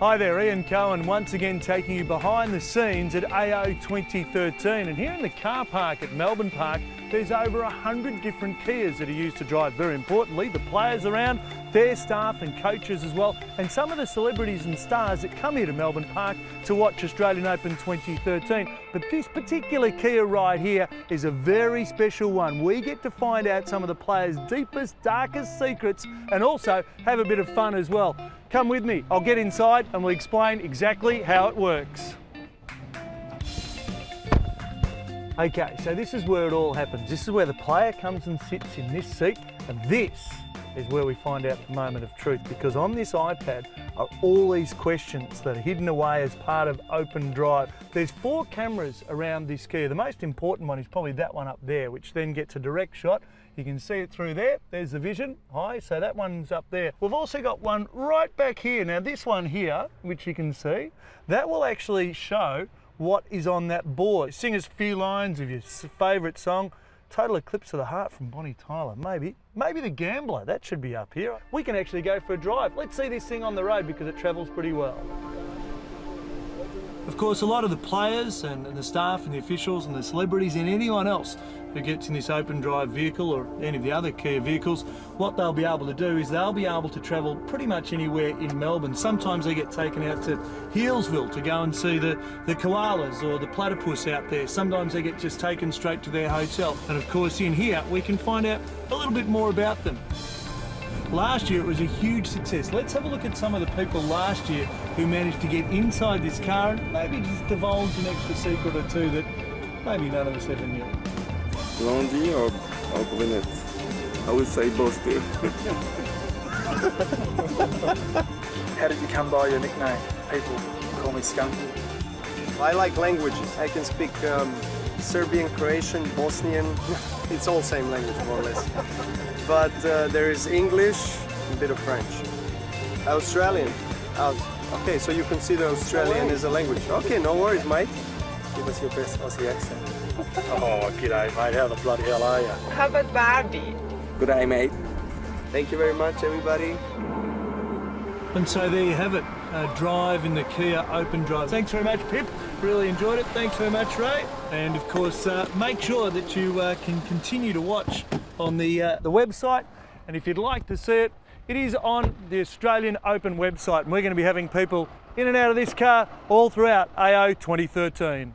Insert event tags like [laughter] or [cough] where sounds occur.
Hi there, Ian Cohen once again taking you behind the scenes at AO 2013 and here in the car park at Melbourne Park there's over 100 different Kias that are used to drive, very importantly, the players around, their staff and coaches as well and some of the celebrities and stars that come here to Melbourne Park to watch Australian Open 2013. But this particular Kia ride here is a very special one. We get to find out some of the players' deepest, darkest secrets and also have a bit of fun as well. Come with me, I'll get inside and we'll explain exactly how it works. Okay, so this is where it all happens. This is where the player comes and sits in this seat and this is where we find out the moment of truth because on this iPad are all these questions that are hidden away as part of Open Drive. There's four cameras around this Kia. The most important one is probably that one up there, which then gets a direct shot. You can see it through there. There's the vision. Hi, so that one's up there. We've also got one right back here. Now this one here, which you can see, that will actually show what is on that board. Sing us a few lines of your favourite song. Total Eclipse of the Heart from Bonnie Tyler, maybe. Maybe The Gambler, that should be up here. We can actually go for a drive. Let's see this thing on the road because it travels pretty well. Of course, a lot of the players and, the staff and the officials and the celebrities and anyone else who gets in this open drive vehicle or any of the other Kia vehicles, what they'll be able to do is they'll be able to travel pretty much anywhere in Melbourne. Sometimes they get taken out to Healesville to go and see the, the koalas or the platypus out there. Sometimes they get just taken straight to their hotel. And of course in here we can find out a little bit more about them. Last year it was a huge success. Let's have a look at some of the people last year who managed to get inside this car and maybe just divulge an extra secret or two that maybe none of us ever knew. Blondie or, or brunette? I would say both too. [laughs] How did you come by your nickname? People call me Skunk. I like languages. I can speak um, Serbian, Croatian, Bosnian. [laughs] it's all same language, more or less. But uh, there is English, a bit of French. Australian. okay, so you consider Australian as a language. Okay, no worries, mate. Give us your best Aussie accent. [laughs] oh, g'day, mate. How the bloody hell are you? How about Barbie? Good day, mate. Thank you very much, everybody. And so there you have it, a drive in the Kia Open Drive. Thanks very much, Pip. Really enjoyed it. Thanks very much, Ray. And of course, uh, make sure that you uh, can continue to watch on the, uh, the website. And if you'd like to see it, it is on the Australian Open website. And we're going to be having people in and out of this car all throughout AO 2013.